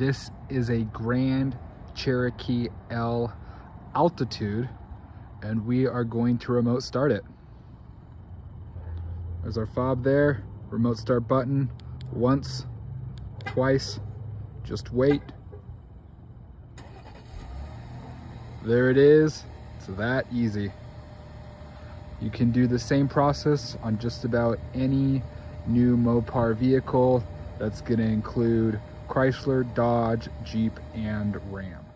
This is a Grand Cherokee L Altitude and we are going to remote start it. There's our fob there, remote start button, once, twice, just wait. There it is, it's that easy. You can do the same process on just about any new Mopar vehicle that's gonna include Chrysler, Dodge, Jeep, and Ram.